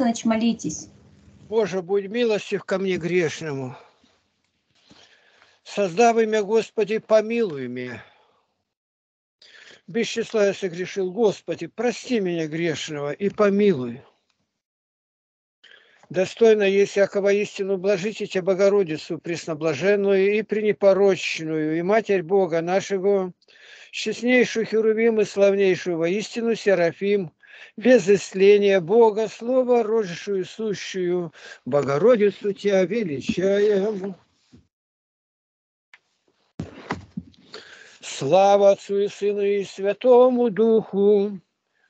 Николаевич, молитесь. Боже, будь милостив ко мне грешному. Создав имя Господи, помилуй меня. Без числа я согрешил, Господи, прости меня грешного и помилуй. Достойно есть всякого истину блажите Тебя, Богородицу, пресноблаженную и пренепорочную, и Матерь Бога нашего, честнейшую Херувим и славнейшую воистину Серафим, без исления Бога, Слово, рожшую сущую, Богородицу Тебя величаем. Слава Отцу и Сыну и Святому Духу,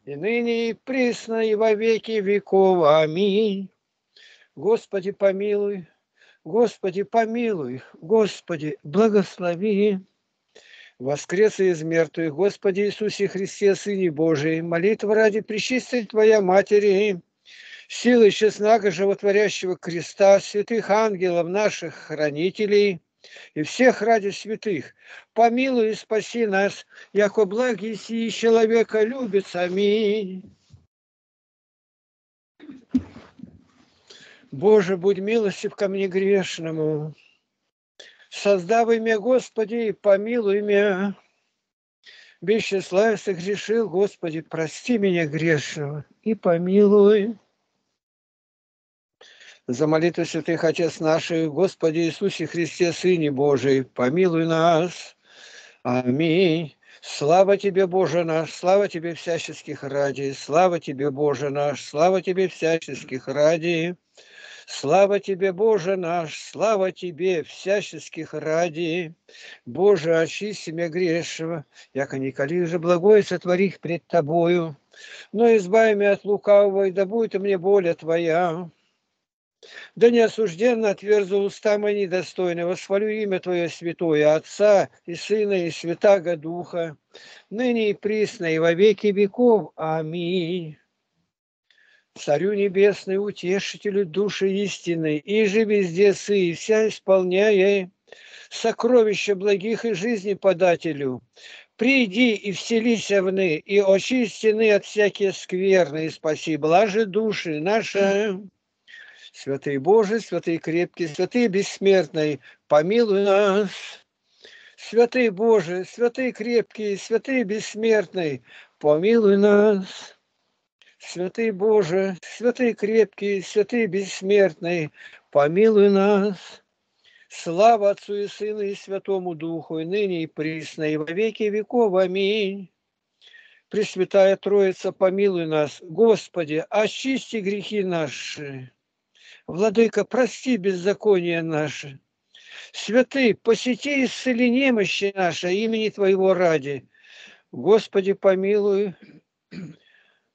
и ныне и присно, и во веки веков. Аминь. Господи, помилуй, Господи, помилуй, Господи, благослови. Воскрес из мертвых, Господи Иисусе Христе, Сыне Божий, молитва ради причистой Твоя Матери, силы честнака животворящего креста, святых ангелов наших хранителей и всех ради святых, помилуй и спаси нас, яко благий сии человека любит. Аминь. Боже, будь милостив ко мне грешному. Создав имя Господи, помилуй меня. Без числа согрешил, Господи, прости меня грешного и помилуй. За молитву святых Отец наших, Господи Иисусе Христе, Сыне Божий, помилуй нас. Аминь. Слава Тебе, Боже наш, слава Тебе всяческих ради, слава Тебе, Боже наш, слава Тебе всяческих ради. Слава Тебе, Боже наш, слава Тебе, всяческих ради. Боже, очисти меня грешного, яко николи же благое сотворих пред Тобою. Но избави меня от лукавого, и да будет мне воля Твоя. Да не осужденно отверзу уста мои недостойны, восхвалю имя Твое святое, Отца и Сына и Святаго Духа, ныне и присно, и во веки веков. Аминь. Царю Небесный, утешителю души истины, и же везде сы, и вся исполняя сокровища благих и жизни подателю. Приди и вселися вны, и очистены от всякие скверны, и спаси блажи души наши. Святый Божий, святый крепкий, святый бессмертный, помилуй нас. Святый Божий, святый крепкий, святый бессмертный, помилуй нас. Святый Боже, святый крепкий, святый бессмертный, помилуй нас. Слава Отцу и Сыну и Святому Духу, и ныне и присно, и во веки веков. Аминь. Пресвятая Троица, помилуй нас. Господи, очисти грехи наши. Владыка, прости беззаконие наше. Святый, посети исцели немощи наши имени Твоего ради. Господи, помилуй.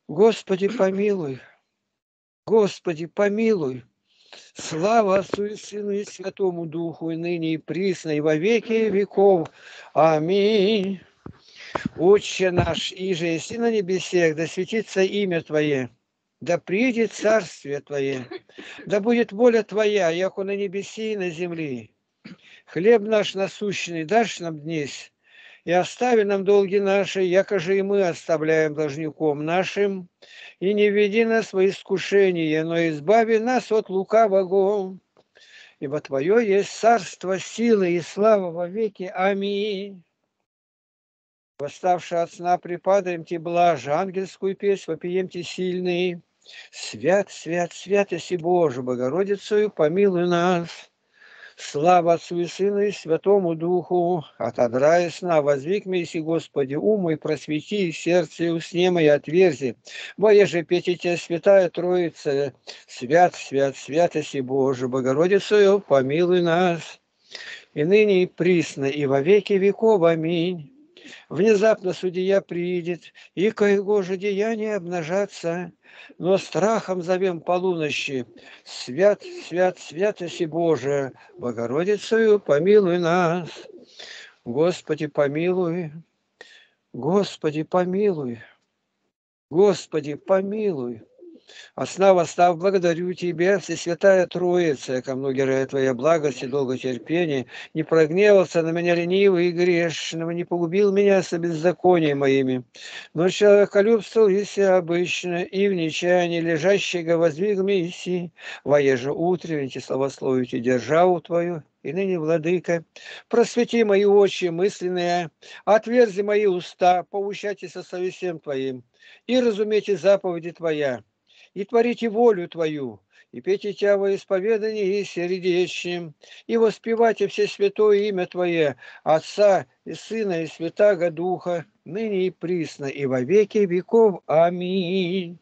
Господи, помилуй. Господи, помилуй. Слава Отцу и Сыну и Святому Духу, и ныне и присно, и во веки веков. Аминь. Отче наш, иже есть на небесех, да светится имя Твое, да придет царствие Твое, да будет воля Твоя, яко на небеси и на земли. Хлеб наш насущный дашь нам днесь, и остави нам долги наши, якоже и мы оставляем должником нашим, и не веди нас во искушение, но избави нас от лукавого. Ибо Твое есть царство, силы и слава во веки. Аминь. Восставши от сна, припадаем Тебе блажь, ангельскую песнь, вопием Тебе сильный. Свят, свят, святости Боже, Богородицею, помилуй нас. Слава Отцу и Сыну и Святому Духу, отодрай сна, возвик си, Господи, ум и просвети, сердце и усне мои отверзи. Боеже пейте Тебя, Святая Троица, свят, свят, святости Боже, Богородицею, помилуй нас. И ныне и присно, и во веки веков. Аминь. Внезапно судья приидет, и ко же деяния обнажаться, но страхом зовем полунощи. Свят, свят, святости Божия, Богородицею помилуй нас. Господи, помилуй. Господи, помилуй. Господи, помилуй. Основа став, благодарю Тебя, Всесвятая Троица, ко многие Твоя благость и долготерпение, не прогневался на меня ленивый и грешного, не погубил меня со беззаконием моими. Но человеколюбствовал, если обычно, и в нечаянии лежащего воздвиг Мессии, воеже утренники славословите державу Твою, и ныне, Владыка, просвети мои очи мысленные, отверзи мои уста, поучайте со совестием Твоим, и разумейте заповеди Твоя, и творите волю Твою, и пейте Тя во исповедании и сердечнем, и воспевайте все святое имя Твое, Отца и Сына и Святаго Духа, ныне и присно, и во веки веков. Аминь.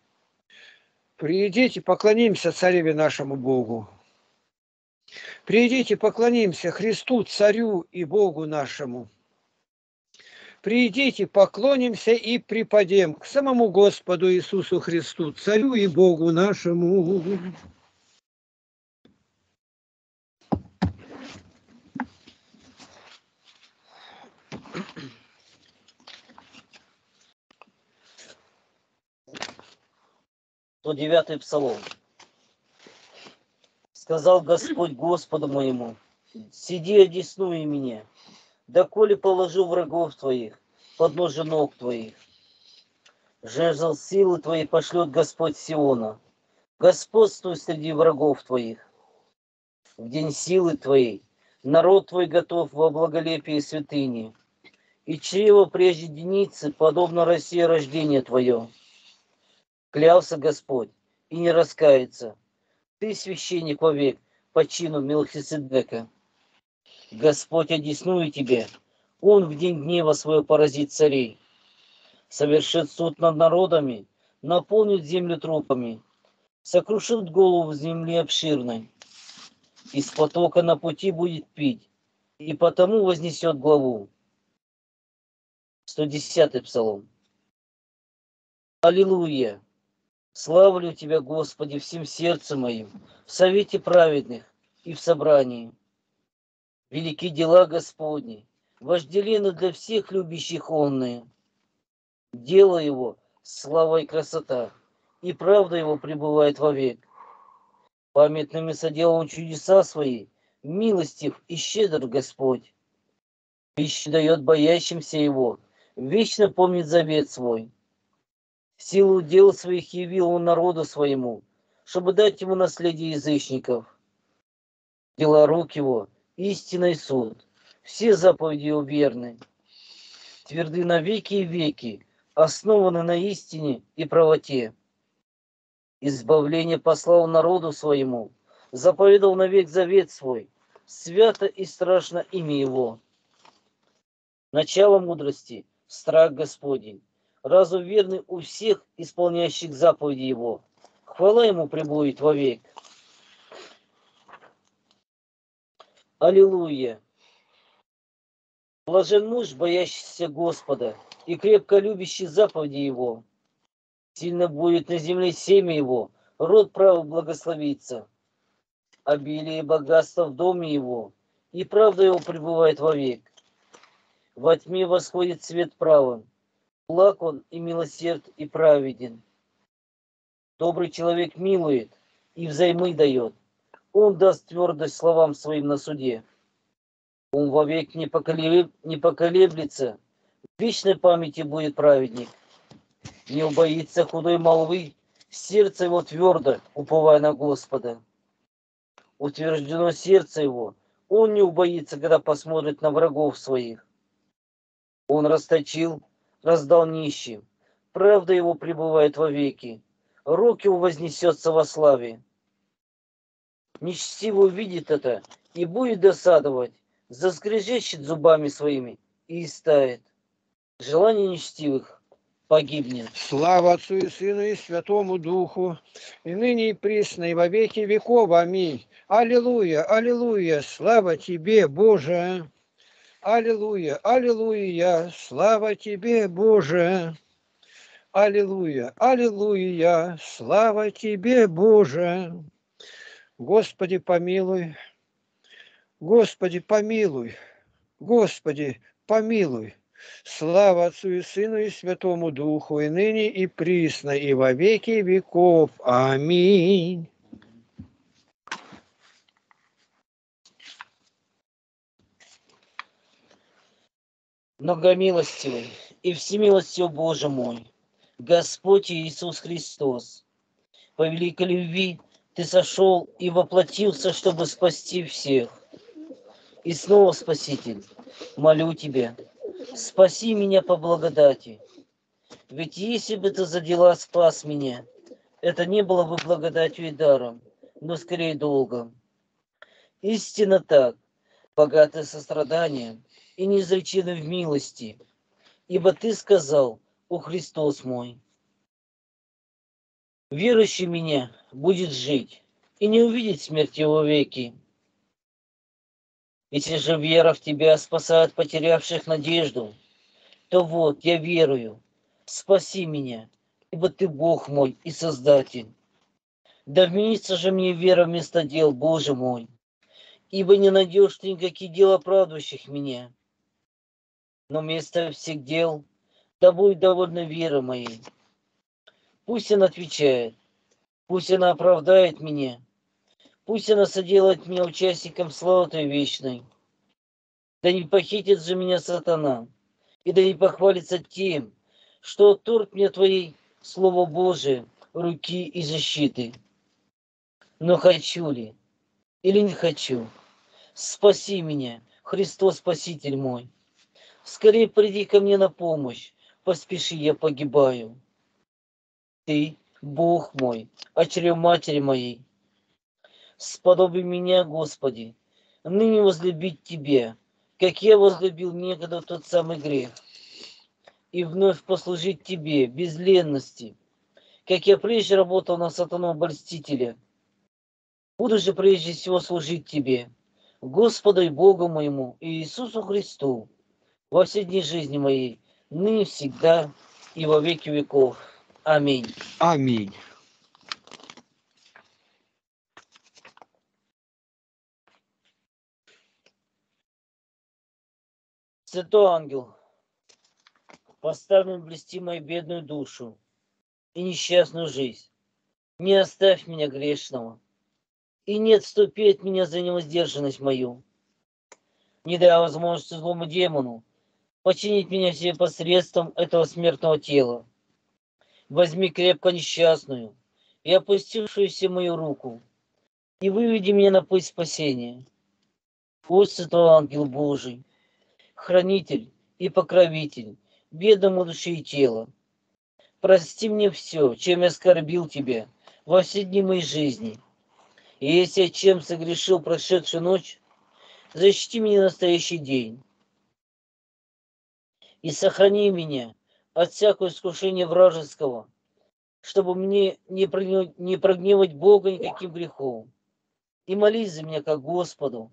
Придите, поклонимся Цареве нашему Богу. Придите, поклонимся Христу, Царю и Богу нашему. Придите, поклонимся и припадем к самому Господу Иисусу Христу, Царю и Богу нашему. То девятый псалом. Сказал Господь Господу моему, сиди одесную меня, доколе положу врагов твоих под ножи ног твоих. Жезл силы твоей пошлет Господь Сиона, господствуй среди врагов твоих. В день силы твоей народ твой готов во благолепии святыни, и чрево прежде деницы, подобно России рождение твое. Клялся Господь, и не раскается, ты священник вовек по чину Мелхиседека. Господь одесную тебе, Он в день гнева свое поразит царей. Совершит суд над народами, наполнит землю трупами, сокрушит голову земли обширной. Из потока на пути будет пить, и потому вознесет главу. 110-й псалом. Аллилуйя! Славлю Тебя, Господи, всем сердцем моим, в совете праведных и в собрании. Велики дела Господни, вожделены для всех любящих онные. Дело Его – слава и красота, и правда Его пребывает вовек. Памятными соделал Он чудеса Свои, милостив и щедр Господь. Пищу дает боящимся Его, вечно помнит завет Свой. Силу дел своих явил он народу своему, чтобы дать ему наследие язычников. Дела рук его — истинный суд, все заповеди его верны. Тверды на веки и веки, основаны на истине и правоте. Избавление послал народу своему, заповедал навек завет свой, свято и страшно имя его. Начало мудрости — страх Господень разум верный у всех исполняющих заповеди Его. Хвала Ему пребудет вовек. Аллилуйя! Блажен муж, боящийся Господа и крепко любящий заповеди Его. Сильно будет на земле семя Его, род прав благословится. Обилие и богатство в доме Его, и правда Его пребывает вовек. Во тьме восходит свет правым, благ он и милосерд и праведен. Добрый человек милует и взаймы дает. Он даст твердость словам своим на суде. Он вовек не, поколеб... не поколеблется, в вечной памяти будет праведник. Не убоится худой молвы, сердце его твердо, уповая на Господа. Утверждено сердце его, он не убоится, когда посмотрит на врагов своих. Он расточил раздал нищим. Правда его пребывает вовеки. Руки его вознесется во славе. Нечестивый увидит это и будет досадовать, заскрежещет зубами своими и истает. Желание нечестивых погибнет. Слава Отцу и Сыну и Святому Духу, и ныне и присно, и во веки веков. Аминь. Аллилуйя, аллилуйя, слава Тебе, Боже. Аллилуйя, аллилуйя, слава тебе, Боже. Аллилуйя, аллилуйя, слава тебе, Боже. Господи, помилуй, Господи, помилуй, Господи, помилуй. Слава Отцу и Сыну и Святому Духу, и ныне, и присно, и во веки веков. Аминь. Многомилостивый и всемилостивый Боже мой, Господь Иисус Христос, по великой любви Ты сошел и воплотился, чтобы спасти всех. И снова, Спаситель, молю Тебя, спаси меня по благодати. Ведь если бы Ты за дела спас меня, это не было бы благодатью и даром, но скорее долгом. Истинно так, богатое состраданием и неизреченным в милости, ибо Ты сказал, о Христос мой, верующий меня будет жить и не увидеть смерти его веки. Если же вера в Тебя спасает потерявших надежду, то вот я верую, спаси меня, ибо Ты Бог мой и Создатель. Да вменится же мне вера вместо дел, Боже мой, ибо не найдешь ты никаких дел оправдывающих меня. Но вместо всех дел да будет довольна вера моей. Пусть она отвечает, пусть она оправдает меня, пусть она соделает меня участником славы Твоей вечной. Да не похитит же меня сатана, и да не похвалится тем, что отторг мне Твоей Слово Божие, руки и защиты. Но хочу ли или не хочу, спаси меня, Христос Спаситель мой. Скорее приди ко мне на помощь, поспеши, я погибаю. Ты, Бог мой, очрев матери моей, сподоби меня, Господи, ныне возлюбить Тебе, как я возлюбил некогда тот самый грех, и вновь послужить Тебе без ленности, как я прежде работал на сатану обольстителя. Буду же прежде всего служить Тебе, Господу и Богу моему, и Иисусу Христу, во все дни жизни моей, ныне всегда и во веки веков. Аминь. Аминь. Святой ангел, поставлен блести мою бедную душу и несчастную жизнь. Не оставь меня грешного, и не отступи от меня за невоздержанность мою. Не дай возможности злому демону починить меня себе посредством этого смертного тела. Возьми крепко несчастную и опустившуюся мою руку, и выведи меня на путь спасения. Пусть Святой Ангел Божий, хранитель и покровитель бедному души и тела, прости мне все, чем я оскорбил тебя во все дни моей жизни. И если я чем согрешил прошедшую ночь, защити меня настоящий день и сохрани меня от всякого искушения вражеского, чтобы мне не, прогневать, не прогневать Бога никаким грехом. И молись за меня как Господу,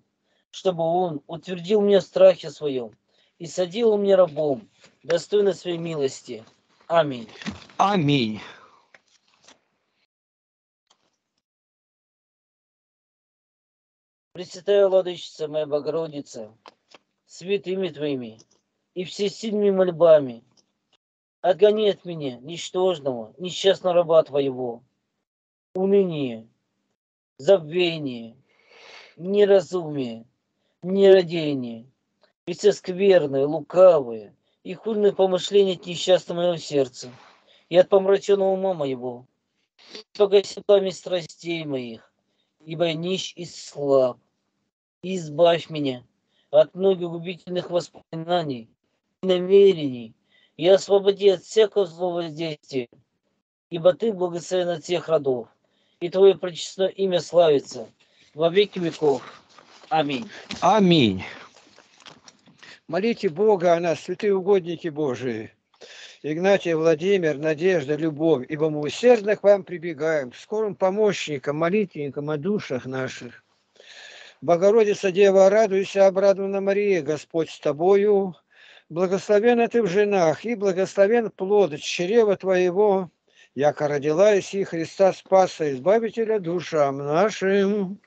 чтобы Он утвердил меня в страхе своем и садил мне рабом, достойно своей милости. Аминь. Аминь. Пресвятая Владычица моя Богородица, святыми Твоими, и всесильными мольбами. Отгони от меня, ничтожного, несчастного раба Твоего, уныние, забвение, неразумие, нерадение, и все скверное, лукавое и хульное помышление от несчастного моего сердца и от помраченного ума моего. Погаси память страстей моих, ибо я нищ и слаб. И избавь меня от многих губительных воспоминаний, намерений и освободи от всякого злого воздействия, ибо Ты благословен от всех родов, и Твое пречестное имя славится во веки веков. Аминь. Аминь. Молите Бога о нас, святые угодники Божии. Игнатий, Владимир, Надежда, Любовь, ибо мы усердно к вам прибегаем, скорым помощникам, молитвенникам о душах наших. Богородица Дева, радуйся, обрадована Мария, Господь с тобою, Благословена ты в женах, и благословен плод чрева твоего, яко родила и Христа Спаса, Избавителя душам нашим.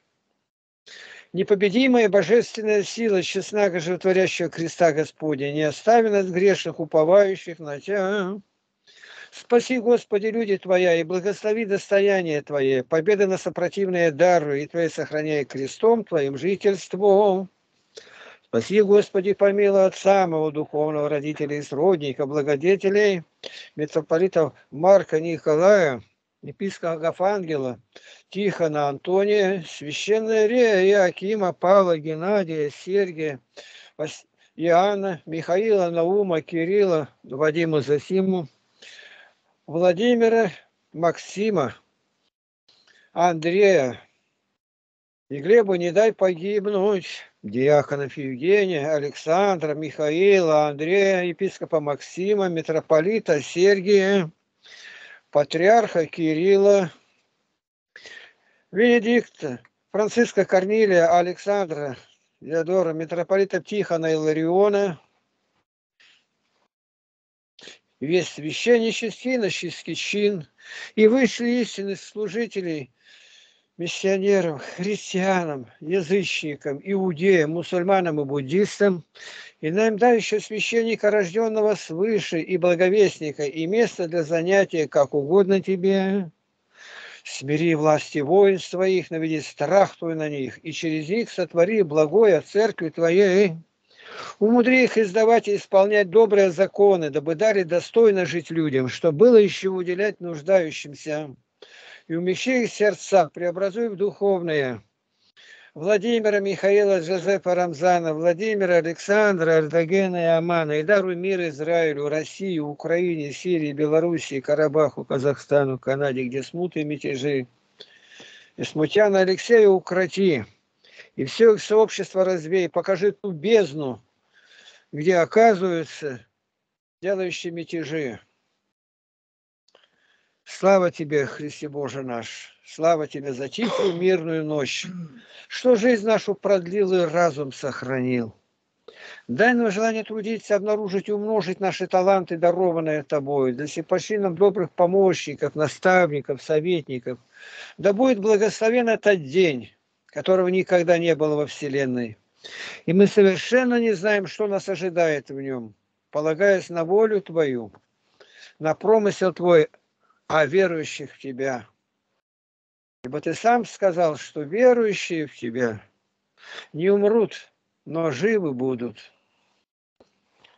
Непобедимая божественная сила честнаго животворящего креста Господня, не остави нас грешных, уповающих на Тебя. Спаси, Господи, люди Твоя, и благослови достояние Твое, победы на сопротивное дару, и Твое сохраняй крестом Твоим жительством. Спаси, Господи, помилуй от самого духовного родителя и сродника, благодетелей, митрополитов Марка Николая, епископа Агафангела, Тихона Антония, священная Рея Иакима, Павла, Геннадия, Сергия, Иоанна, Михаила, Наума, Кирилла, Вадима Засиму, Владимира, Максима, Андрея. И Глебу не дай погибнуть, диаконов Евгения, Александра, Михаила, Андрея, епископа Максима, митрополита Сергия, патриарха Кирилла, Венедикта, Франциска Корнилия, Александра, Диодора, митрополита Тихона и Лариона, весь священнический, иноческий чин и вышли истинных служителей, миссионерам, христианам, язычникам, иудеям, мусульманам и буддистам, и нам дай еще священника, рожденного свыше, и благовестника, и место для занятия, как угодно тебе. Смири власти воинств твоих, наведи страх твой на них, и через них сотвори благое церкви твоей. Умудри их издавать и исполнять добрые законы, дабы дали достойно жить людям, что было еще уделять нуждающимся. И умещи их сердца, преобразуй в духовное. Владимира Михаила Жозефа Рамзана, Владимира Александра Ардагена и Амана, и даруй мир Израилю, России, Украине, Сирии, Белоруссии, Карабаху, Казахстану, Канаде, где смуты и мятежи. И смутяна Алексея укроти, и все их сообщество развей, покажи ту бездну, где оказываются делающие мятежи. Слава тебе, Христе Боже наш, слава тебе за тихую мирную ночь, что жизнь нашу продлил и разум сохранил. Дай нам желание трудиться, обнаружить и умножить наши таланты, дарованные Тобой. Да сипаши нам добрых помощников, наставников, советников. Да будет благословен этот день, которого никогда не было во Вселенной. И мы совершенно не знаем, что нас ожидает в нем, полагаясь на волю Твою, на промысел Твой о верующих в Тебя. Ибо Ты сам сказал, что верующие в Тебя не умрут, но живы будут.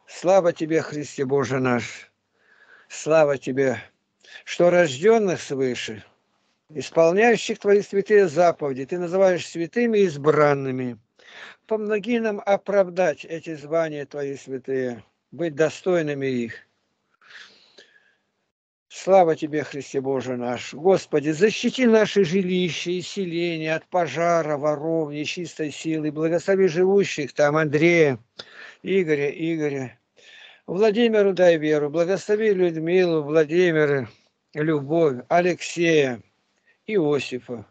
Слава Тебе, Христе Боже наш! Слава Тебе, что рожденных свыше – исполняющих Твои святые заповеди, Ты называешь святыми избранными. Помоги нам оправдать эти звания Твои святые, быть достойными их. Слава Тебе, Христе Боже наш! Господи, защити наши жилища и селения от пожара, воров, нечистой силы. Благослови живущих там Андрея, Игоря, Игоря. Владимиру дай веру. Благослови Людмилу, Владимира, Любовь, Алексея, Иосифа.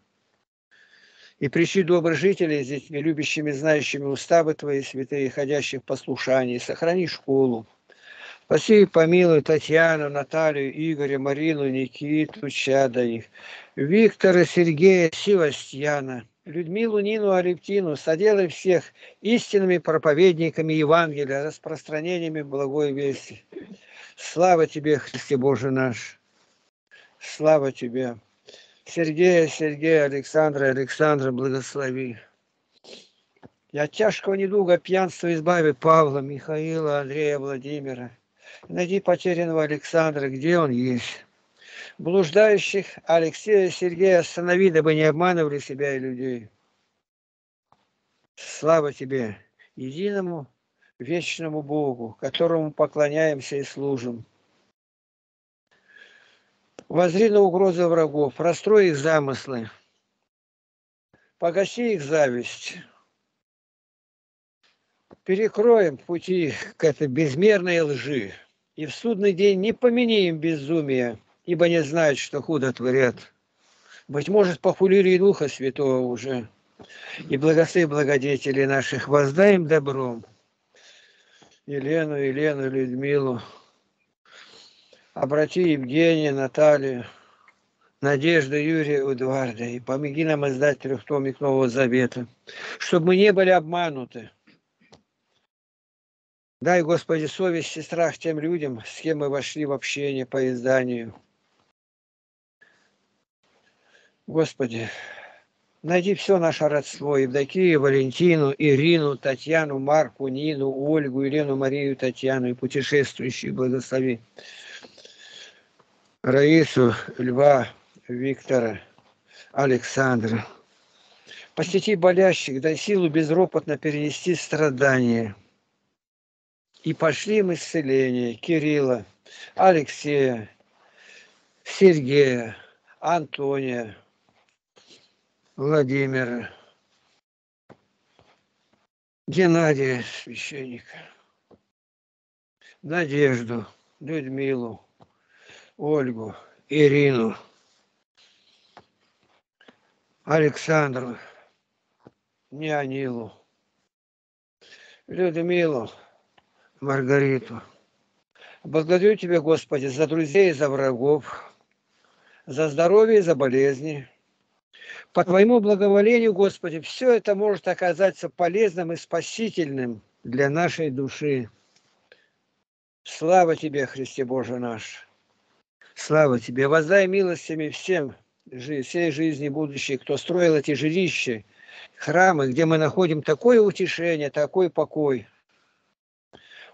И прищи добрых жителей с детьми, любящими, знающими уставы Твои, святые, ходящих в послушании. Сохрани школу. Спаси помилуй Татьяну, Наталью, Игоря, Марину, Никиту, чада их, Виктора, Сергея, Севастьяна, Людмилу, Нину, Алевтину, соделай всех истинными проповедниками Евангелия, распространениями благой вести. Слава Тебе, Христе Боже наш! Слава Тебе! Сергея, Сергея, Александра, Александра, благослови. Я тяжкого недуга пьянства избави Павла, Михаила, Андрея, Владимира. Найди потерянного Александра, где он есть. Блуждающих Алексея, Сергея останови, дабы не обманывали себя и людей. Слава тебе, единому вечному Богу, которому поклоняемся и служим. Возри на угрозы врагов, расстрой их замыслы, погаси их зависть, перекроем пути к этой безмерной лжи, и в судный день не помяни им безумие, ибо не знают, что худо творят. Быть может, похулили и Духа Святого уже, и благослови благодетелей наших, воздай им добром. Елену, Елену, Людмилу, обрати Евгения, Наталью, Надежду Юрия Эдуарда и помоги нам издать трехтомик Нового Завета, чтобы мы не были обмануты. Дай, Господи, совесть и страх тем людям, с кем мы вошли в общение по изданию. Господи, найди все наше родство, Евдокию, Валентину, Ирину, Татьяну, Марку, Нину, Ольгу, Елену, Марию, Татьяну и путешествующих благослови. Раису, Льва, Виктора, Александра. Посети болящих, дай силу безропотно перенести страдания. И пошли им исцеление Кирилла, Алексея, Сергея, Антония, Владимира, Геннадия, священника, Надежду, Людмилу, Ольгу, Ирину, Александру, Неонилу, Людмилу, Маргариту. Благодарю Тебя, Господи, за друзей и за врагов, за здоровье и за болезни, по Твоему благоволению, Господи, все это может оказаться полезным и спасительным для нашей души. Слава Тебе, Христе Боже наш! Слава Тебе! Воздай милостями всем, всей жизни будущей, кто строил эти жилища, храмы, где мы находим такое утешение, такой покой.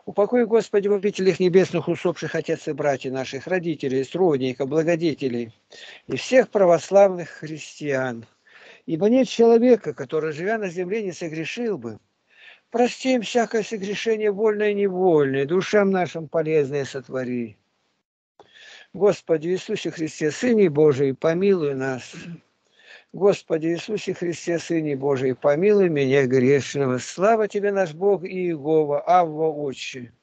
Упокой, Господи, в обителях небесных усопших отец и братья наших, родителей, сродников, благодетелей и всех православных христиан. Ибо нет человека, который, живя на земле, не согрешил бы. Прости им всякое согрешение вольное и невольное, душам нашим полезное сотвори. Господи Иисусе Христе, Сыне Божий, помилуй нас. Господи Иисусе Христе, Сыне Божий, помилуй меня грешного. Слава Тебе, наш Бог и Иегова, Авва Отче.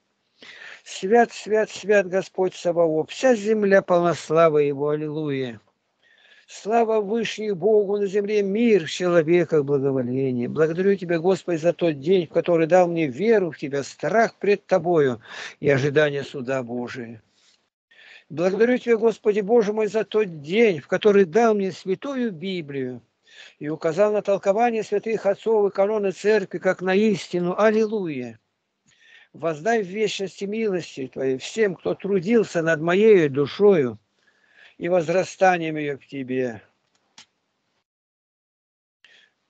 Свят, свят, свят Господь Саваоф, вся земля полна славы Его, Аллилуйя. Слава Вышний Богу на земле, мир в человеках, благоволение. Благодарю Тебя, Господи, за тот день, в который дал мне веру в Тебя, страх пред Тобою и ожидание суда Божия. Благодарю Тебя, Господи Боже мой, за тот день, в который дал мне святую Библию и указал на толкование святых отцов и каноны церкви, как на истину. Аллилуйя! Воздай в вечности милости Твоей всем, кто трудился над моей душою, и возрастанием ее к Тебе.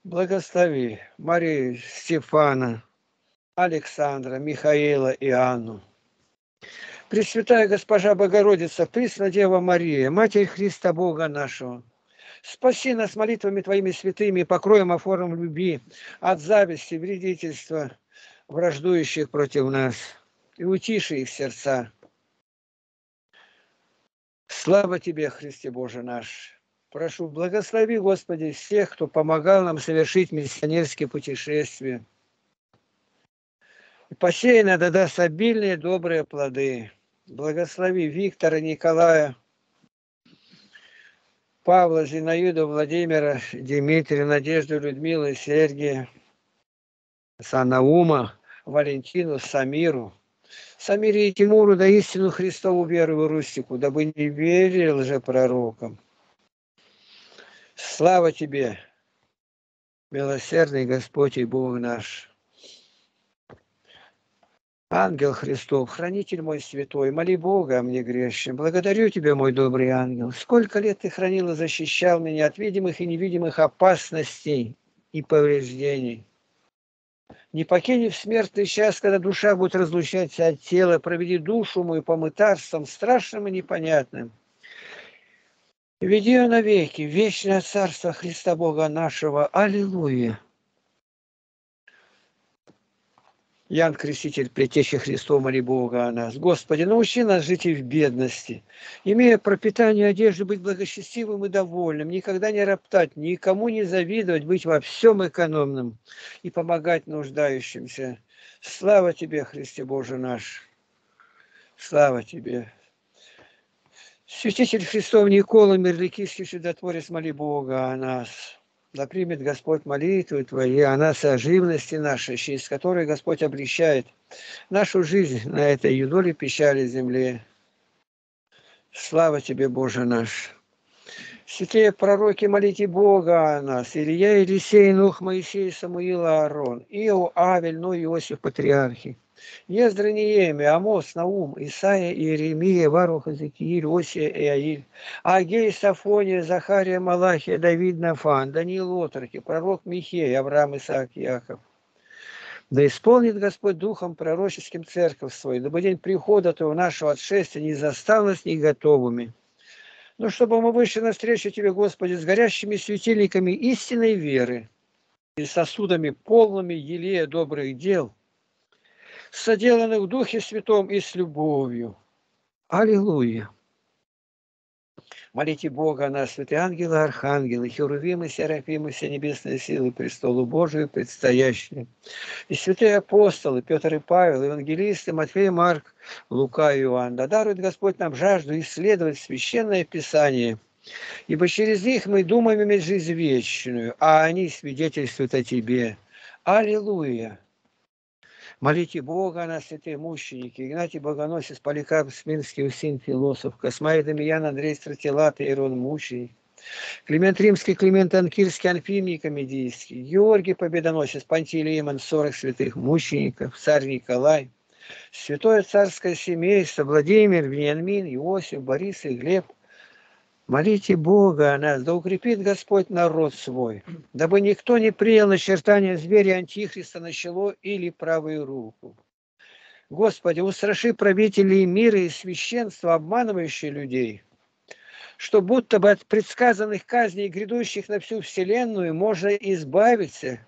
Благослови Марию, Стефана, Александра, Михаила и Анну. Пресвятая Госпожа Богородица, Пресна Дева Мария, Матерь Христа Бога нашего, спаси нас молитвами Твоими святыми, покроем оформом любви от зависти, вредительства, враждующих против нас, и утиши их сердца Слава Тебе, Христе Боже наш! Прошу, благослови, Господи, всех, кто помогал нам совершить миссионерские путешествия. И посеяно да даст обильные добрые плоды. Благослови Виктора, Николая, Павла, Зинаиду, Владимира, Дмитрия, Надежду, Людмилу, Сергия, Санаума, Валентину, Самиру, Самире и Тимуру да истину Христову веру Рустику, дабы не верил же пророкам. Слава Тебе, милосердный Господь и Бог наш. Ангел Христов, хранитель мой святой, моли Бога о мне грешным. Благодарю Тебя, мой добрый ангел. Сколько лет Ты хранил и защищал меня от видимых и невидимых опасностей и повреждений. Не покинь в смертный час, когда душа будет разлучаться от тела, проведи душу мою по мытарствам страшным и непонятным. Веди ее навеки, вечное царство Христа Бога нашего. Аллилуйя. Ян Креститель, Плетящий Христом, моли Бога о нас. Господи, научи нас жить и в бедности, имея пропитание одежды, быть благочестивым и довольным, никогда не роптать, никому не завидовать, быть во всем экономным и помогать нуждающимся. Слава Тебе, Христе Боже наш! Слава Тебе! Святитель Христов Никола, Мирликийский чудотворец, моли Бога о нас. Да примет Господь молитвы Твои о нас, о живности нашей, через которой Господь обличает нашу жизнь на этой юдоле печали земле. Слава Тебе, Боже наш! Святые пророки, молите Бога о нас. Илья, Елисей, Нух, Моисей, Самуил, Аарон. Ио, Авель, Ну, Иосиф, патриархи. Ездра, Нееми, Амос, Наум, Исаия, Иеремия, Варух, Иезекииль, Осия, Иаиль, Агей, Сафония, Захария, Малахия, Давид, Нафан, Даниил, Отроки, пророк Михей, Авраам, Исаак, Яков. Да исполнит Господь Духом пророческим церковь свою, дабы день прихода Твоего нашего отшествия не застал нас не готовыми. Но чтобы мы вышли навстречу Тебе, Господи, с горящими светильниками истинной веры и сосудами полными елея добрых дел, соделанных в Духе Святом и с любовью. Аллилуйя! Молите Бога о нас, святые ангелы, архангелы, херувимы, серафимы, все небесные силы, престолу Божию предстоящие. И святые апостолы Петр и Павел, евангелисты Матфей, Марк, Лука и Иоанн. Да дарует Господь нам жажду исследовать Священное Писание, ибо через них мы думаем иметь жизнь вечную, а они свидетельствуют о Тебе. Аллилуйя! Молите Бога на святые мученики, Игнатий Богоносец, Поликарп Смирский, Усин Философ, Космай Дамиян, Андрей Стратилат, Ирон Мученик, Климент Римский, Климент Анкирский, Анфимий Комедийский, Георгий Победоносец, Пантелей Иман, 40 святых мучеников, царь Николай, святое царское семейство, Владимир, Вениамин, Иосиф, Борис и Глеб – Молите Бога о нас, да укрепит Господь народ свой, дабы никто не принял начертание зверя Антихриста на чело или правую руку. Господи, устраши правителей мира и священства, обманывающие людей, что будто бы от предсказанных казней, грядущих на всю вселенную, можно избавиться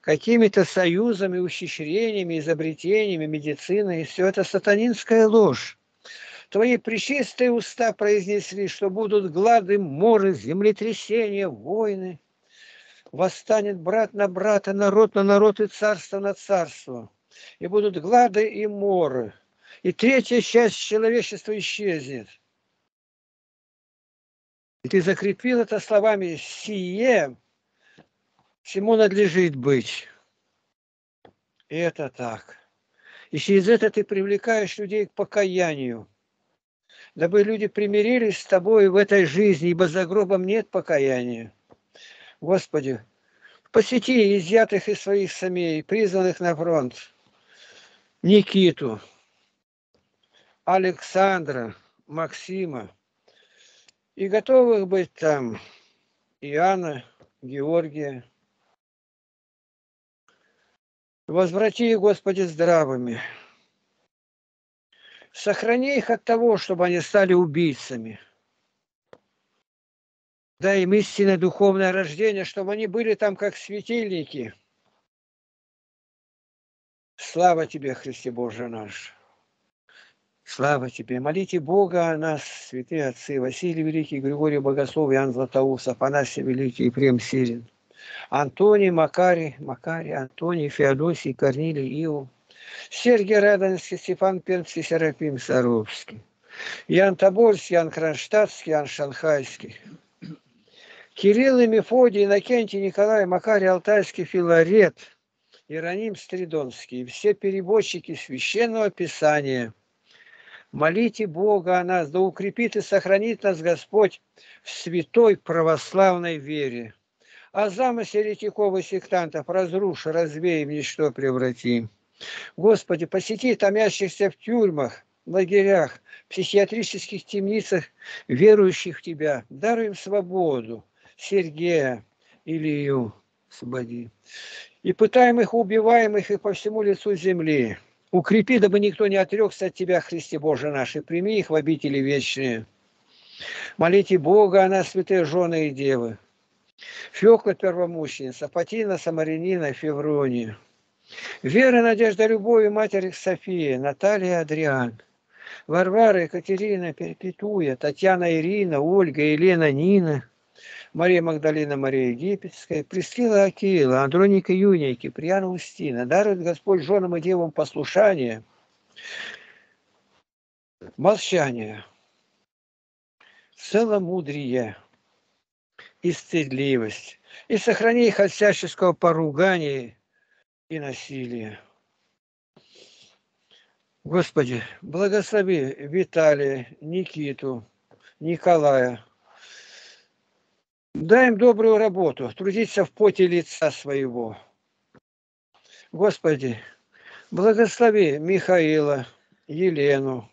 какими-то союзами, ухищрениями, изобретениями, медициной. Все это сатанинская ложь Твои пречистые уста произнесли, что будут глады, моры, землетрясения, войны. Восстанет брат на брата, народ на народ и царство на царство. И будут глады и моры. И третья часть человечества исчезнет. И ты закрепил это словами «сие всему надлежит быть». И это так. И через это ты привлекаешь людей к покаянию дабы люди примирились с тобой в этой жизни, ибо за гробом нет покаяния. Господи, посети изъятых из своих семей, призванных на фронт, Никиту, Александра, Максима, и готовых быть там Иоанна, Георгия. Возврати, Господи, здравыми. Сохрани их от того, чтобы они стали убийцами. Дай им истинное духовное рождение, чтобы они были там как светильники. Слава Тебе, Христе Боже наш! Слава Тебе! Молите Бога о нас, святые отцы, Василий Великий, Григорий Богослов, Иоанн Златоуст, Афанасий Великий, Ефрем Сирин, Антоний, Макарий, Макарий, Антоний, Феодосий, Корнилий, Иов, Сергий Радонский, Степан Пермский, Серафим Саровский, Ян Тобольский, Ян Кронштадтский, Ян Шанхайский, Кирилл и Мефодий, Иннокентий, Николай, Макарий Алтайский, Филарет, Иероним Стридонский, все переводчики Священного Писания. Молите Бога о нас, да укрепит и сохранит нас Господь в святой православной вере. А замысел еретиков и сектантов разруши, развеем, ничто превратим. Господи, посети томящихся в тюрьмах, лагерях, психиатрических темницах, верующих в Тебя. Даруй им свободу. Сергея, Илью, освободи. И пытаемых, убиваемых и по всему лицу земли. Укрепи, дабы никто не отрекся от Тебя, Христе Боже наш, и прими их в обители вечные. Молите Бога о нас, святые жены и девы. Феокла первомученица, Патина Самарянина, Феврония. Вера, Надежда, Любовь, Матерь София, Наталья, Адриан, Варвара, Екатерина, Перпетуя, Татьяна, Ирина, Ольга, Елена, Нина, Мария Магдалина, Мария Египетская, Прескила Акила, Андроника Юния, Киприяна Устина. Дарует Господь женам и девам послушание, молчание, целомудрие и стыдливость, и сохрани их от всяческого поругания и насилия. Господи, благослови Виталия, Никиту, Николая, Дай им добрую работу, трудиться в поте лица своего. Господи, благослови Михаила, Елену,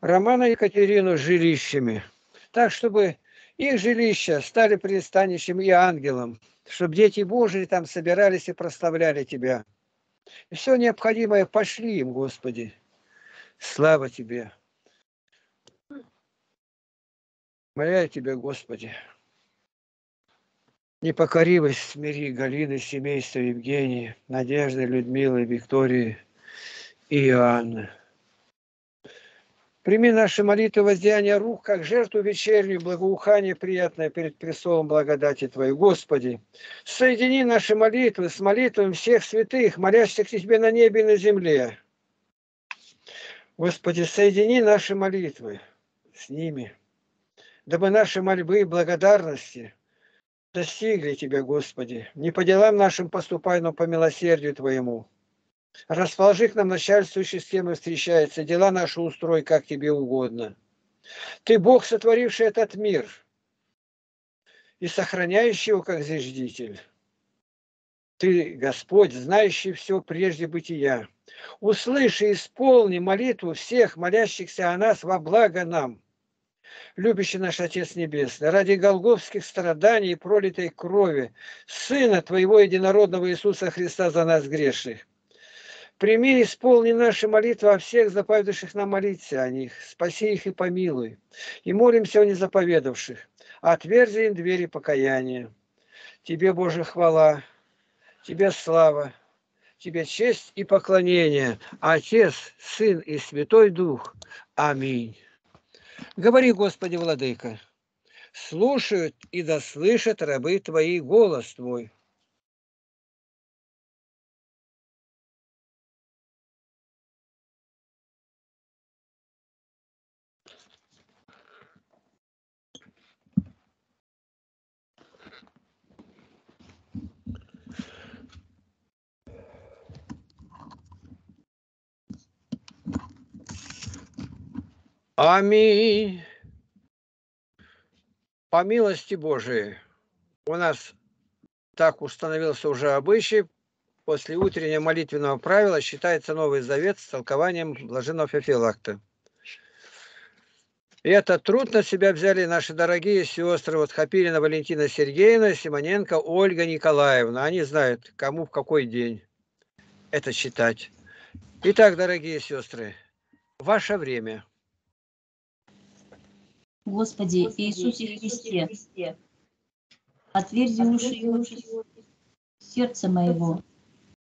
Романа Екатерину с жилищами, так, чтобы их жилища стали пристанищем и ангелом, чтобы дети Божии там собирались и прославляли Тебя. И все необходимое пошли им, Господи. Слава Тебе. Моляю Тебя, Господи. Непокоривость смири Галины, семейства Евгении, Надежды, Людмилы, Виктории и Иоанны. Прими наши молитвы воздеяния рук, как жертву вечернюю, благоухание приятное перед престолом благодати Твоей. Господи, соедини наши молитвы с молитвами всех святых, молящихся Тебе на небе и на земле. Господи, соедини наши молитвы с ними, дабы наши мольбы и благодарности достигли Тебя, Господи. Не по делам нашим поступай, но по милосердию Твоему. Расположи к нам начальствующей с кем встречается, дела наши устрой, как тебе угодно. Ты Бог, сотворивший этот мир и сохраняющий его как зиждитель. Ты, Господь, знающий все прежде бытия. Услыши и исполни молитву всех молящихся о нас во благо нам. Любящий наш Отец Небесный, ради голговских страданий и пролитой крови Сына Твоего Единородного Иисуса Христа за нас грешных, Прими, исполни наши молитвы о всех заповедавших нам молиться о них. Спаси их и помилуй. И молимся о незаповедавших. Отверзи им двери покаяния. Тебе, Боже, хвала. Тебе слава. Тебе честь и поклонение. Отец, Сын и Святой Дух. Аминь. Говори, Господи, Владыка, слушают и дослышат рабы Твои голос Твой. Аминь. По милости Божией у нас так установился уже обычай, после утреннего молитвенного правила считается Новый Завет с толкованием блаженного Феофилакта. И это труд на себя взяли наши дорогие сестры, вот Хапирина Валентина Сергеевна, Симоненко Ольга Николаевна. Они знают, кому в какой день это читать. Итак, дорогие сестры, ваше время – Господи Иисусе Христе, отверзи уши уши сердца моего,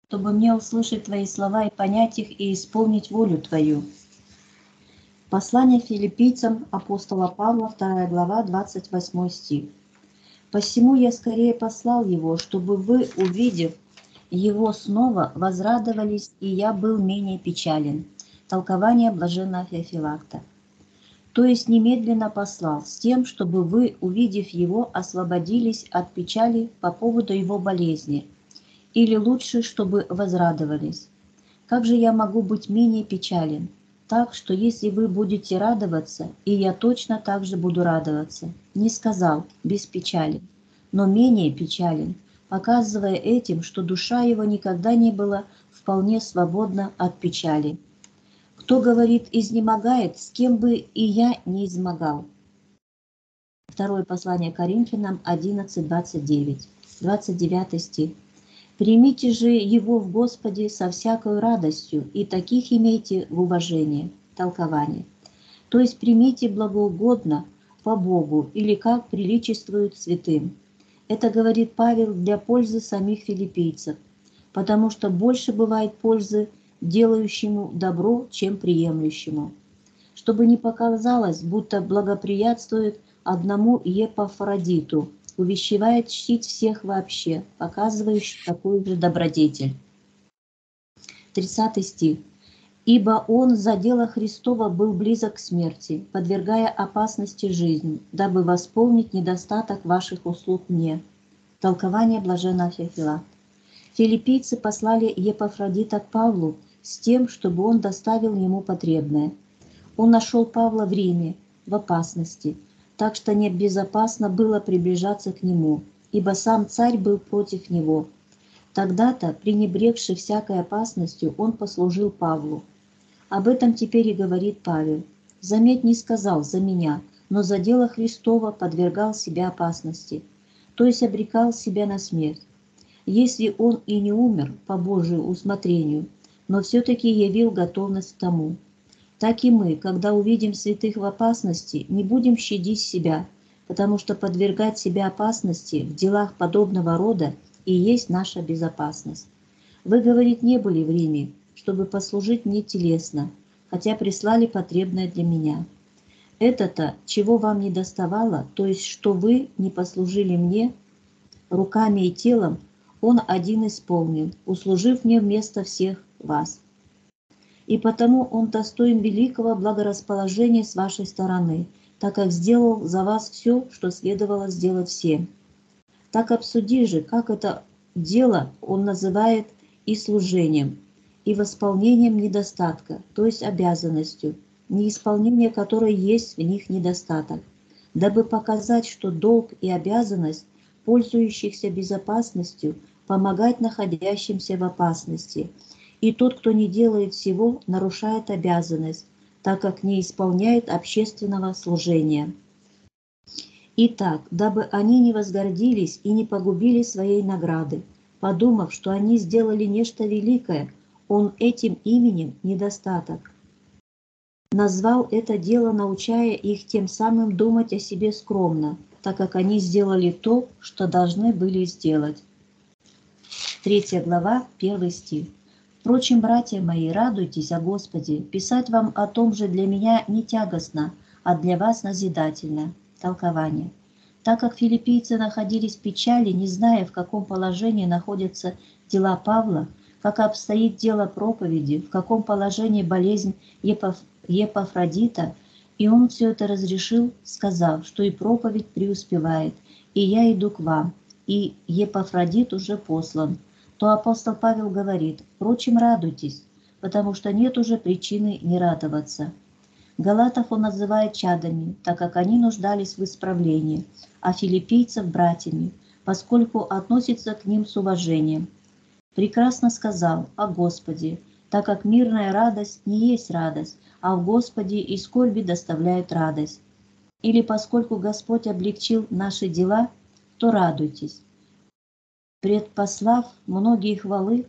чтобы мне услышать Твои слова и понять их и исполнить волю Твою. Послание филиппийцам апостола Павла, 2 глава, 28 стих. «Посему я скорее послал его, чтобы вы, увидев его снова, возрадовались, и я был менее печален». Толкование блаженного Феофилакта то есть немедленно послал, с тем, чтобы вы, увидев его, освободились от печали по поводу его болезни, или лучше, чтобы возрадовались. Как же я могу быть менее печален? Так, что если вы будете радоваться, и я точно так же буду радоваться. Не сказал, без печали, но менее печален, показывая этим, что душа его никогда не была вполне свободна от печали. Кто говорит изнемогает, с кем бы и я не измогал. Второе послание Коринфянам 11, 29. 29 стих. Примите же его в Господе со всякой радостью, и таких имейте в уважении. Толкование. То есть примите благоугодно по Богу, или как приличествует святым. Это говорит Павел для пользы самих филиппийцев, потому что больше бывает пользы делающему добро, чем приемлющему, чтобы не показалось, будто благоприятствует одному Епафродиту, увещевает чтить всех вообще, показывающий такую же добродетель. 30 стих. «Ибо он за дело Христова был близок к смерти, подвергая опасности жизнь, дабы восполнить недостаток ваших услуг мне». Толкование блаженного Феофила. Филиппийцы послали Епафродита к Павлу, с тем, чтобы он доставил ему потребное. Он нашел Павла в Риме, в опасности, так что небезопасно было приближаться к нему, ибо сам царь был против него. Тогда-то, пренебрегший всякой опасностью, он послужил Павлу. Об этом теперь и говорит Павел. «Заметь, не сказал за меня, но за дело Христова подвергал себя опасности, то есть обрекал себя на смерть. Если он и не умер по Божию усмотрению, но все-таки явил готовность к тому. Так и мы, когда увидим святых в опасности, не будем щадить себя, потому что подвергать себя опасности в делах подобного рода и есть наша безопасность. Вы, говорит, не были в Риме, чтобы послужить мне телесно, хотя прислали потребное для меня. Это-то, чего вам не доставало, то есть что вы не послужили мне руками и телом, он один исполнил, услужив мне вместо всех вас. И потому он достоин великого благорасположения с вашей стороны, так как сделал за вас все, что следовало сделать всем. Так обсуди же, как это дело он называет и служением, и восполнением недостатка, то есть обязанностью, неисполнение которой есть в них недостаток, дабы показать, что долг и обязанность пользующихся безопасностью помогать находящимся в опасности, и тот, кто не делает всего, нарушает обязанность, так как не исполняет общественного служения. Итак, дабы они не возгордились и не погубили своей награды, подумав, что они сделали нечто великое, он этим именем недостаток. Назвал это дело, научая их тем самым думать о себе скромно, так как они сделали то, что должны были сделать. Третья глава, первый стих. Впрочем, братья мои, радуйтесь о Господе. Писать вам о том же для меня не тягостно, а для вас назидательно. Толкование. Так как филиппийцы находились в печали, не зная, в каком положении находятся дела Павла, как обстоит дело проповеди, в каком положении болезнь Епаф... Епафродита, и он все это разрешил, сказав, что и проповедь преуспевает, и я иду к вам, и Епафродит уже послан, то апостол Павел говорит, впрочем, радуйтесь, потому что нет уже причины не радоваться. Галатов он называет чадами, так как они нуждались в исправлении, а филиппийцев – братьями, поскольку относится к ним с уважением. Прекрасно сказал о Господе, так как мирная радость не есть радость, а в Господе и скорби доставляют радость. Или поскольку Господь облегчил наши дела, то радуйтесь предпослав многие хвалы,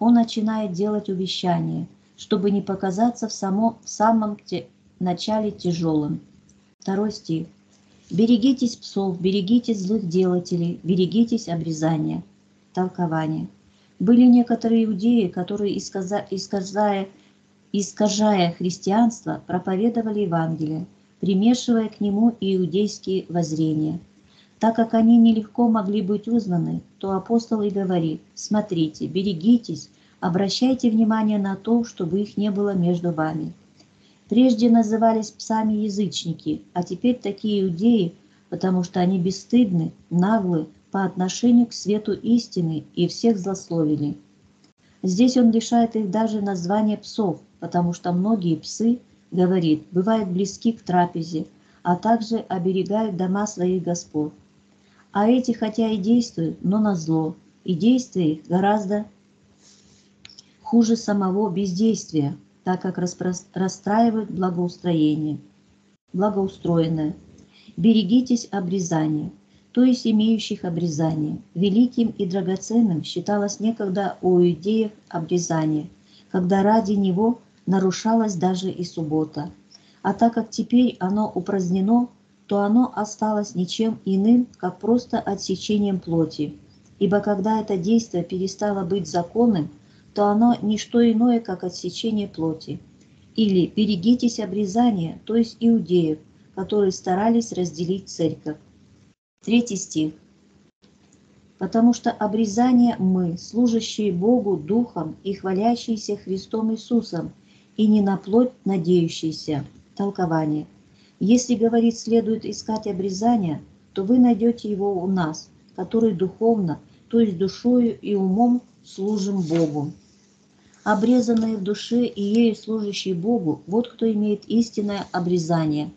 он начинает делать увещание, чтобы не показаться в, само, в самом те, начале тяжелым. Второй стих. «Берегитесь псов, берегитесь злых делателей, берегитесь обрезания». Толкование. Были некоторые иудеи, которые, искажая, искажая христианство, проповедовали Евангелие, примешивая к нему иудейские воззрения – так как они нелегко могли быть узнаны, то апостол и говорит, смотрите, берегитесь, обращайте внимание на то, чтобы их не было между вами. Прежде назывались псами язычники, а теперь такие иудеи, потому что они бесстыдны, наглы по отношению к свету истины и всех злословили. Здесь он лишает их даже названия псов, потому что многие псы, говорит, бывают близки к трапезе, а также оберегают дома своих господ. А эти хотя и действуют, но на зло, и действие их гораздо хуже самого бездействия, так как расстраивают благоустроение, благоустроенное. Берегитесь обрезания, то есть имеющих обрезание. Великим и драгоценным считалось некогда у иудеев обрезание, когда ради него нарушалась даже и суббота. А так как теперь оно упразднено, то оно осталось ничем иным, как просто отсечением плоти. Ибо когда это действие перестало быть законным, то оно не что иное, как отсечение плоти. Или берегитесь обрезания, то есть иудеев, которые старались разделить церковь. Третий стих. Потому что обрезание мы, служащие Богу Духом и хвалящиеся Христом Иисусом, и не на плоть надеющиеся. Толкование – если, говорит, следует искать обрезания, то вы найдете его у нас, который духовно, то есть душою и умом служим Богу. Обрезанные в душе и ею служащие Богу, вот кто имеет истинное обрезание.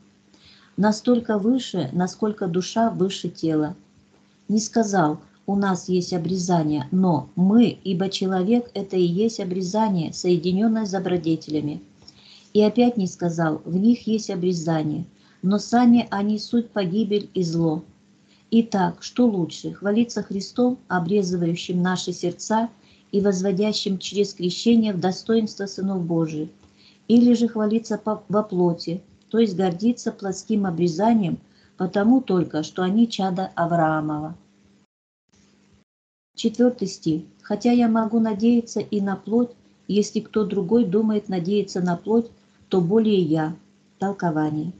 настолько выше, насколько душа выше тела. Не сказал, у нас есть обрезание, но мы, ибо человек – это и есть обрезание, соединенное с добродетелями. И опять не сказал, в них есть обрезание, но сами они суть погибель и зло. Итак, что лучше, хвалиться Христом, обрезывающим наши сердца и возводящим через крещение в достоинство сынов Божиих, или же хвалиться во плоти, то есть гордиться плотским обрезанием, потому только, что они чада Авраамова. Четвертый стих. «Хотя я могу надеяться и на плоть, если кто другой думает надеяться на плоть, то более я». Толкование.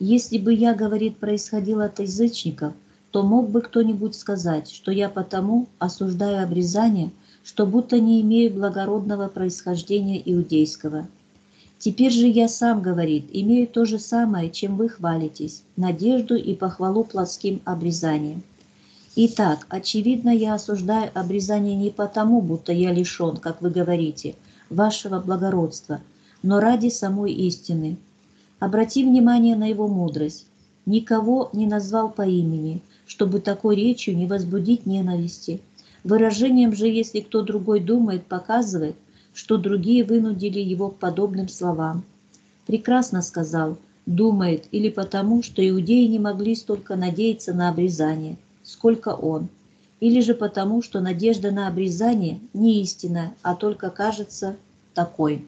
Если бы я, говорит, происходил от язычников, то мог бы кто-нибудь сказать, что я потому осуждаю обрезание, что будто не имею благородного происхождения иудейского. Теперь же я сам, говорит, имею то же самое, чем вы хвалитесь, надежду и похвалу плотским обрезанием. Итак, очевидно, я осуждаю обрезание не потому, будто я лишен, как вы говорите, вашего благородства, но ради самой истины. Обрати внимание на его мудрость. Никого не назвал по имени, чтобы такой речью не возбудить ненависти. Выражением же, если кто другой думает, показывает, что другие вынудили его к подобным словам. Прекрасно сказал, думает, или потому, что иудеи не могли столько надеяться на обрезание, сколько он, или же потому, что надежда на обрезание не истина, а только кажется такой.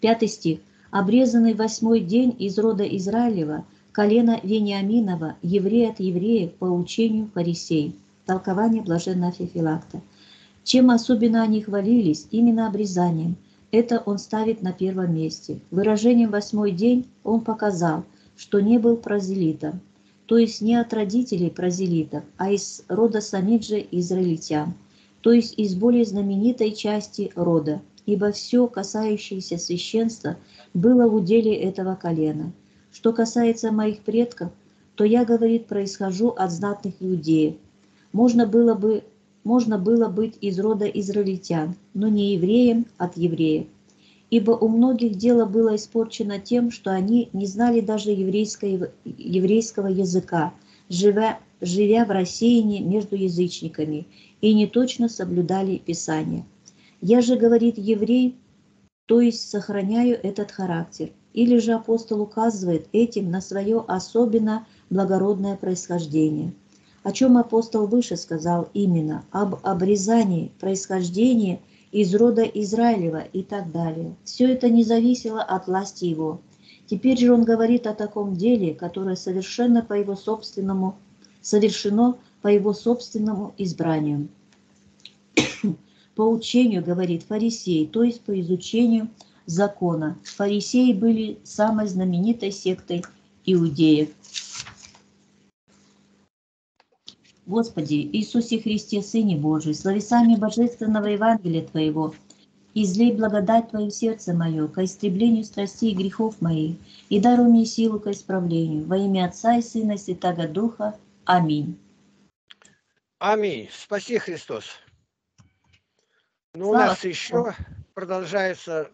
Пятый стих. «Обрезанный восьмой день из рода Израилева, колено Вениаминова, еврей от евреев по учению фарисей». Толкование блаженного Феофилакта. Чем особенно они хвалились? Именно обрезанием. Это он ставит на первом месте. Выражением «восьмой день» он показал, что не был прозелитом, то есть не от родителей прозелитов, а из рода самих же израильтян, то есть из более знаменитой части рода, ибо все, касающееся священства, было в уделе этого колена. Что касается моих предков, то я, говорит, происхожу от знатных иудеев. Можно было бы можно было быть из рода израильтян, но не евреем от евреев. Ибо у многих дело было испорчено тем, что они не знали даже еврейского, еврейского языка, живя, живя в рассеянии между язычниками, и не точно соблюдали Писание. Я же, говорит еврей, то есть сохраняю этот характер. Или же апостол указывает этим на свое особенно благородное происхождение – о чем апостол выше сказал именно, об обрезании, происхождении из рода Израилева и так далее. Все это не зависело от власти его. Теперь же он говорит о таком деле, которое совершенно по его собственному, совершено по его собственному избранию. По учению, говорит фарисей, то есть по изучению закона. Фарисеи были самой знаменитой сектой иудеев. Господи, Иисусе Христе, Сыне Божий, словесами Божественного Евангелия Твоего, излей благодать Твою в сердце мое, ко истреблению страстей и грехов моих, и даруй мне силу ко исправлению. Во имя Отца и Сына и Святаго Духа. Аминь. Аминь. Спаси Христос. Ну, у нас еще продолжается